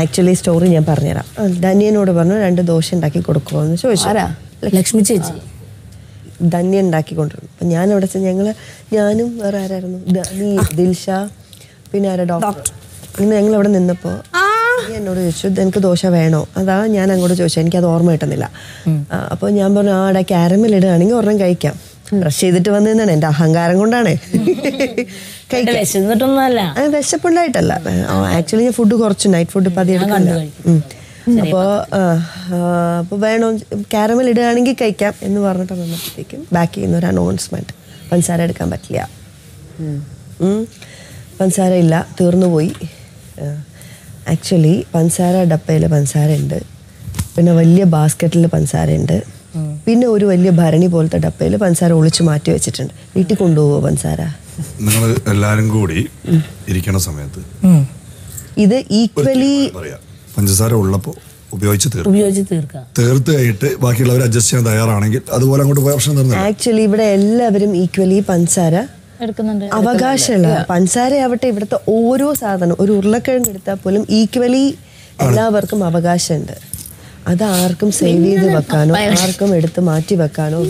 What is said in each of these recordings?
Actually story ഞാൻ പറഞ്ഞുതരാം. ധന്യനോട് പറഞ്ഞു രണ്ട് ദോശ ഉണ്ടാക്കി കൊടുക്കുമോ എന്ന് ചോദിച്ചു ലക്ഷ്മി ചേച്ചി. ധന്യ ഉണ്ടാക്കി കൊണ്ടുവരുന്നു അപ്പം ഞാൻ അവിടെ ചെന്ന് ഞങ്ങൾ ഞാനും വേറെ ആരായിരുന്നു? ധനി ദിൽഷ പിന്നെ ആരാ ഡോക്ടർ ഇന്ന് ഞങ്ങൾ അവിടെ നിന്നപ്പോൾ എന്നോട് ചോദിച്ചു എനിക്ക് ദോശ വേണോ? അതാ ഞാൻ അങ്ങോട്ട് ചോദിച്ചു എനിക്കത് ഓർമ്മ കിട്ടുന്നില്ല. അപ്പോൾ ഞാൻ പറഞ്ഞു ആ അവിടെ ക്യാരമൽ ഇടുകയാണെങ്കിൽ ഒരെണ്ണം കഴിക്കാം. ബ്രഷ് ചെയ്തിട്ട് വന്നു നിന്നാണ് എന്റെ അഹങ്കാരം കൊണ്ടാണ്. വിശന്നിട്ടൊന്നുമല്ല. വിശപ്പുണ്ടായിട്ടല്ല ആക്ച്വലി ഞാൻ ഫുഡ് കുറച്ച് നൈറ്റ് ഫുഡ് പതി എടുക്കില്ല. അപ്പോൾ അപ്പോൾ വേണോ കാരമൽ ഇടുകയാണെങ്കിൽ കഴിക്കാം എന്ന് പറഞ്ഞിട്ട് വന്നപ്പോഴത്തേക്കും ബാക്ക് ചെയ്യുന്ന ഒരു അനൗൺസ്മെന്റ് പഞ്ചസാര എടുക്കാൻ പറ്റില്ല. പഞ്ചസാര ഇല്ല. തീർന്നു പോയി. ആക്ച്വലി പഞ്ചസാര ഡപ്പയിൽ പഞ്ചസാര ഉണ്ട്. പിന്നെ വലിയ ബാസ്ക്കറ്റിൽ പഞ്ചസാര ഉണ്ട്. പിന്നെ ഒരു വലിയ ഭരണി പോലത്തെ ഡപ്പയിൽ പഞ്ചസാര ഒളിച്ച് മാറ്റി വെച്ചിട്ടുണ്ട്. വീട്ടിൽ കൊണ്ടുപോകുമോ പഞ്ചസാര നിങ്ങൾ എല്ലാരും കൂടി ഇരിക്കണ സമയത്ത് ഇത് ഈക്വലി പഞ്ചസാര ഉള്ളപ്പോ ഉപയോഗിച്ച് തീർക്കും ഉപയോഗിച്ച് തീർക്കാം തീർത്ത് കഴിഞ്ഞിട്ട് ബാക്കിയുള്ളവർ അഡ്ജസ്റ്റ് ചെയ്യാൻ തയ്യാറാണെങ്കിൽ അതുപോലെ അങ്ങോട്ട് പോയ പ്രശ്നം തീർന്നില്ല ആക്ച്വലി ഇവിടെ എല്ലാവരും ഈക്വലി പഞ്ചസാര എടുക്കുന്നുണ്ട്. അവകാശമുള്ള പഞ്ചസാര ആവട്ടെ ഇവിടുത്തെ ഓരോ സാധനം. ഒരു ഉരുളക്കിഴങ്ങ് എടുത്താൽ പോലും ഈക്വലി എല്ലാവർക്കും അവകാശമുണ്ട്. അത് ആർക്കും സേവ് ചെയ്ത് വെക്കാനോ ആർക്കും എടുത്ത് മാറ്റി വെക്കാനോ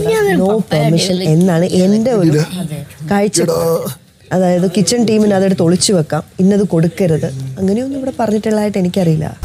നോ പെർമിഷൻ എന്നാണ് എന്റെ ഒരു കാഴ്ച. അതായത് കിച്ചൺ ടീമിന് അതെടുത്ത് ഒളിച്ചു വെക്കാം. ഇന്നത് കൊടുക്കരുത്. അങ്ങനെയൊന്നും ഇവിടെ പറഞ്ഞിട്ടുള്ളതായിട്ട് എനിക്കറിയില്ല.